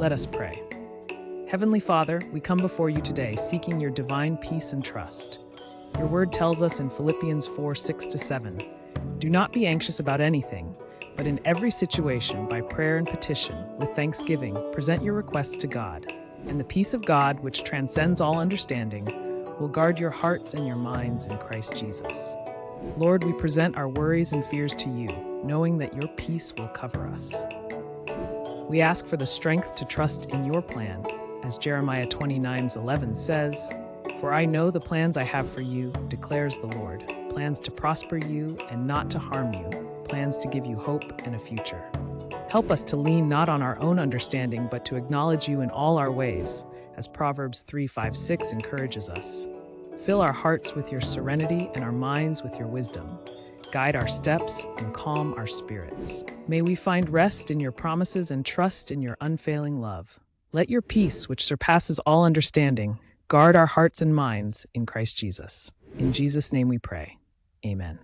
Let us pray. Heavenly Father, we come before you today seeking your divine peace and trust. Your word tells us in Philippians 4 6 to 7 Do not be anxious about anything, but in every situation, by prayer and petition, with thanksgiving, present your requests to God. And the peace of God, which transcends all understanding, will guard your hearts and your minds in Christ Jesus. Lord, we present our worries and fears to you, knowing that your peace will cover us. We ask for the strength to trust in your plan, as Jeremiah 29 11 says, For I know the plans I have for you, declares the Lord plans to prosper you and not to harm you, plans to give you hope and a future. Help us to lean not on our own understanding, but to acknowledge you in all our ways, as Proverbs 3 5 6 encourages us. Fill our hearts with your serenity and our minds with your wisdom. Guide our steps and calm our spirits. May we find rest in your promises and trust in your unfailing love. Let your peace, which surpasses all understanding, guard our hearts and minds in Christ Jesus. In Jesus' name we pray. Amen.